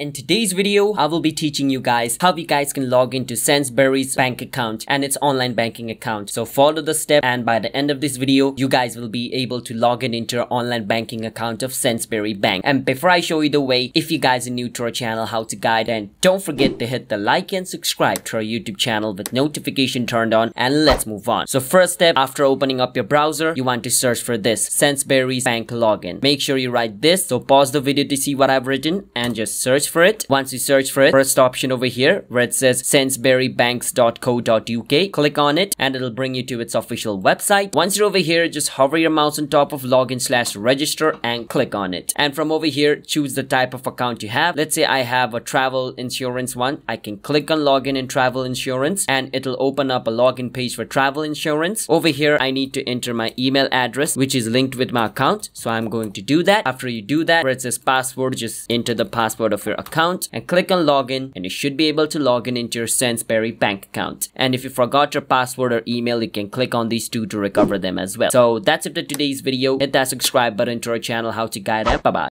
In today's video, I will be teaching you guys how you guys can log into Sainsbury's bank account and its online banking account. So follow the step and by the end of this video, you guys will be able to log in into your online banking account of Sainsbury Bank. And before I show you the way, if you guys are new to our channel, how to guide and don't forget to hit the like and subscribe to our YouTube channel with notification turned on and let's move on. So first step, after opening up your browser, you want to search for this Sainsbury's bank login. Make sure you write this. So pause the video to see what I've written and just search search for it. Once you search for it, first option over here where it says sainsburysbank.co.uk, click on it and it'll bring you to its official website. Once you're over here, just hover your mouse on top of login slash register and click on it. And from over here, choose the type of account you have. Let's say I have a travel insurance one. I can click on login in travel insurance and it'll open up a login page for travel insurance. Over here, I need to enter my email address, which is linked with my account. So I'm going to do that. After you do that, where it says password, just enter the password of your your account and click on login and you should be able to log in into your Sainsbury bank account. And if you forgot your password or email, you can click on these two to recover them as well. So that's it for today's video. Hit that subscribe button to our channel, How to Guide App. Bye bye.